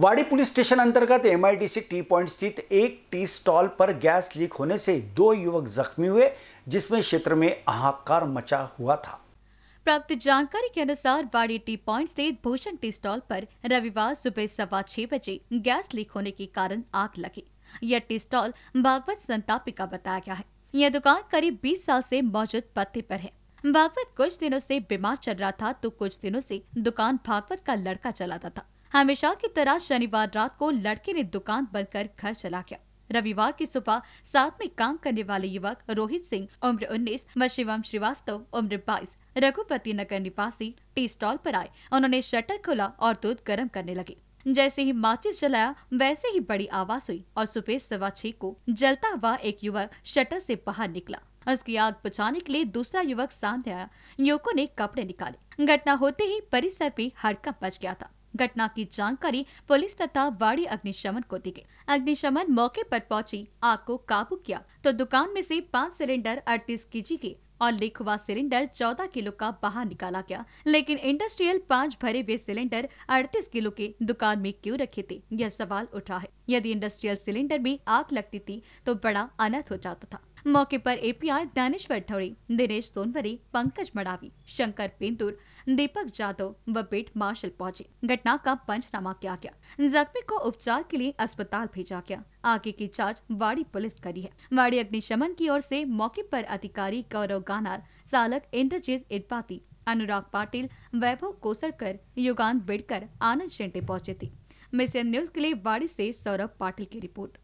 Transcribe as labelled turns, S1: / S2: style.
S1: वाड़ी police station अंतर्गत MIDC T point स्थित एक टी स्टॉल पर गैस लीक होने से दो युवक जख्मी हुए, जिसमें क्षेत्र में हाहाकार मचा हुआ था।
S2: प्राप्त जानकारी के अनुसार बाड़ी टी पॉइंट स्थित भूषण टी स्टॉल पर रविवार सुबह सवा छह बजे गैस लीक होने के कारण आग लगी। यह टी स्टॉल भागवत संतापी का बताया गया है। यह दुकान करीब 20 साल से मौजूद पत्ते पर है। भागवत कुछ दिनों से बीमार चल रहा था तो कुछ दिनों से दुकान भागवत का लड़का चलाता था। हमेशा की तरह शनिवार रात को लड़के ने दुकान बंद कर घर चला गया। रविवार की सुबह साथ में काम करने वाले युवक रोहित सिंह, उम्र 19 व शिवम श्रीवास्तव, उम्र 22 रघुपति नगर निवासी टी स्टॉल पर आए। उन्होंने शटर खोला और दूध गर्म करने लगे। जैसे ही माचिस जलाया, वैसे ही बड़ी आवाज़ हुई और सुबह सवा छह को जलता हुआ एक युवक शटर से बाहर निकला। उसकी आग बुझाने के लिए दूसरा युवक सामने आया। युवकों ने कपड़े निकाले। घटना होते ही परिसर पे हड़कंप मच गया था। घटना की जानकारी पुलिस तथा वाड़ी अग्निशमन को दी गई। अग्निशमन मौके पर पहुँची, आग को काबू किया। तो दुकान में से पाँच सिलेंडर अड़तीस के जी के और लीक हुआ सिलेंडर 14 किलो का बाहर निकाला गया। लेकिन इंडस्ट्रियल पाँच भरे हुए सिलेंडर 38 किलो के दुकान में क्यों रखे थे? यह सवाल उठा है। यदि इंडस्ट्रियल सिलेंडर में आग लगती थी तो बड़ा अनर्थ हो जाता था। मौके पर एपीआर दानेश्वर ठौड़ी दिनेश सोनवरी, पंकज मड़ावी, शंकर पेंदुर, दीपक जादव व पेट मार्शल पहुँचे। घटना का पंचनामा किया गया। जख्मी को उपचार के लिए अस्पताल भेजा गया। आगे की जाँच वाड़ी पुलिस करी है। वाड़ी अग्निशमन की ओर से मौके पर अधिकारी गौरव गानार, चालक इंद्रजीत इटपाती अनुराग पाटिल, वैभव कोसरकर युगान बिड़कर, आनंद शेंटे पहुँचे थे। मिशन न्यूज़ के लिए वाड़ी से सौरभ पाटिल की रिपोर्ट।